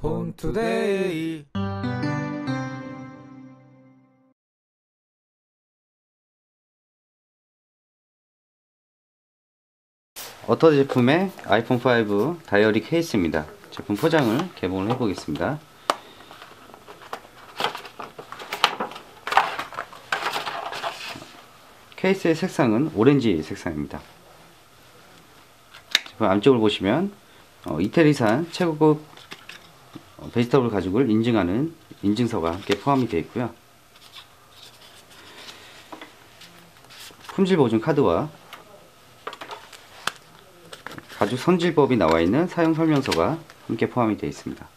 본투데이 Utter 제품의 아이폰 5 다이어리 케이스입니다. 제품 포장을 개봉을 해보겠습니다. 케이스의 색상은 오렌지 색상입니다. 제품 안쪽을 보시면 어, 이태리산 최고급 어, 베지터블 가죽을 인증하는 인증서가 함께 포함이 되어 있고요. 품질 보증 카드와 가죽 손질법이 나와 있는 사용 설명서가 함께 포함이 되어 있습니다.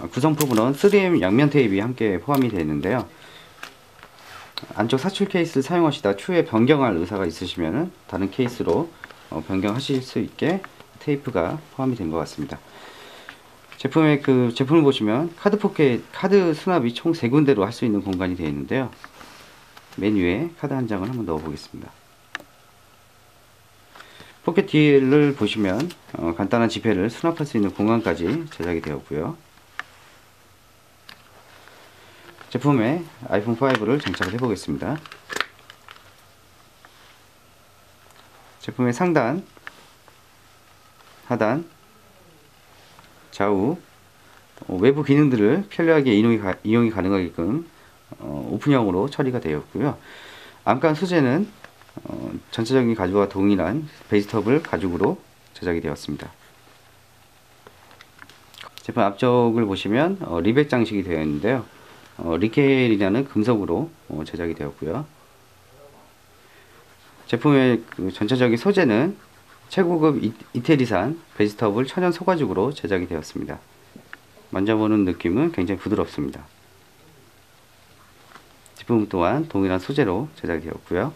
어, 구성 부분은 3M 양면 테이프가 함께 포함이 되어 있는데요. 안쪽 사출 케이스 사용하시다 추후에 변경할 의사가 있으시면 다른 케이스로 어, 변경하실 수 있게 테이프가 포함이 된 것 같습니다. 제품의 그 제품을 보시면 카드 포켓 카드 수납이 총 세 군데로 할 수 있는 공간이 되어 있는데요. 맨 위에 카드 한 장을 한번 넣어 보겠습니다. 포켓 뒤를 보시면 어, 간단한 지폐를 수납할 수 있는 공간까지 제작이 되었고요. 제품에 아이폰 5를 장착을 해 보겠습니다. 제품의 상단, 하단, 좌우 어, 외부 기능들을 편리하게 이용이, 가, 이용이 가능하게끔 어, 오픈형으로 처리가 되었고요. 암간 소재는 어, 전체적인 가죽과 동일한 베지터블 가죽으로 제작이 되었습니다. 제품 앞쪽을 보시면 어, 리벳 장식이 되어 있는데요. 어, 니켈이라는 금속으로 어, 제작이 되었고요. 제품의 그 전체적인 소재는 최고급 이, 이태리산 vegetable 천연 소가죽으로 제작이 되었습니다. 만져보는 느낌은 굉장히 부드럽습니다. 제품 또한 동일한 소재로 제작이 되었고요.